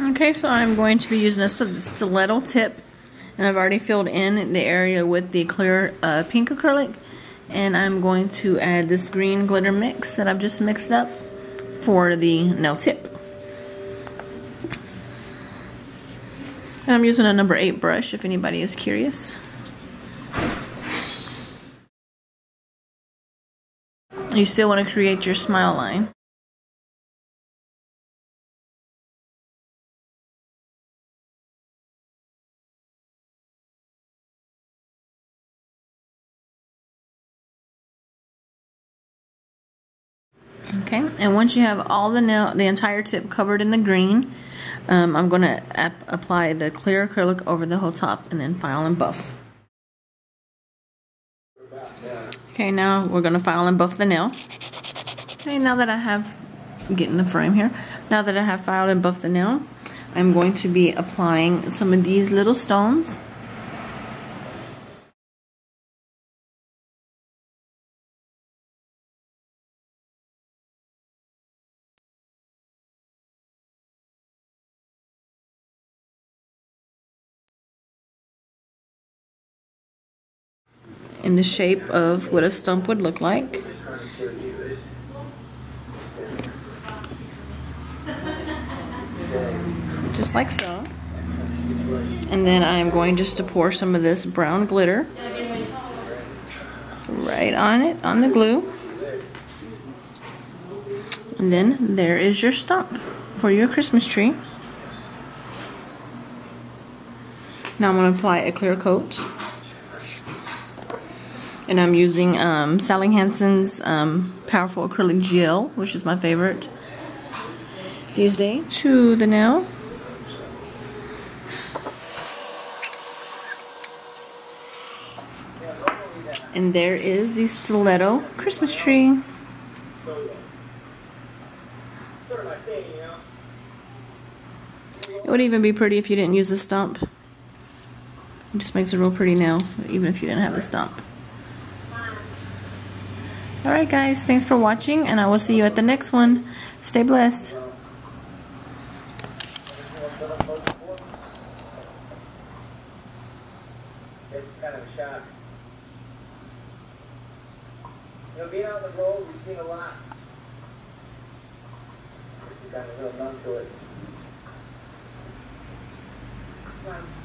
Okay, so I'm going to be using a stiletto tip. And I've already filled in the area with the clear uh, pink acrylic. And I'm going to add this green glitter mix that I've just mixed up for the nail tip. And I'm using a number 8 brush if anybody is curious. You still want to create your smile line. Okay, and once you have all the nail, the entire tip covered in the green, um, I'm going to apply the clear acrylic over the whole top and then file and buff. Okay, now we're going to file and buff the nail. Okay, now that I have, getting the frame here, now that I have filed and buffed the nail, I'm going to be applying some of these little stones in the shape of what a stump would look like. Just like so. And then I'm going just to pour some of this brown glitter right on it, on the glue. And then there is your stump for your Christmas tree. Now I'm going to apply a clear coat and I'm using um, Sally Hansen's um, Powerful Acrylic Gel, which is my favorite these days, to the nail. And there is the stiletto Christmas tree. It would even be pretty if you didn't use a stump. It just makes a real pretty nail, even if you didn't have a stump. Alright guys, thanks for watching and I will see you at the next one. Stay blessed. It's kind of a shock. You know, being on the road, we've seen a lot. This has gotten a little numb to it. Come on.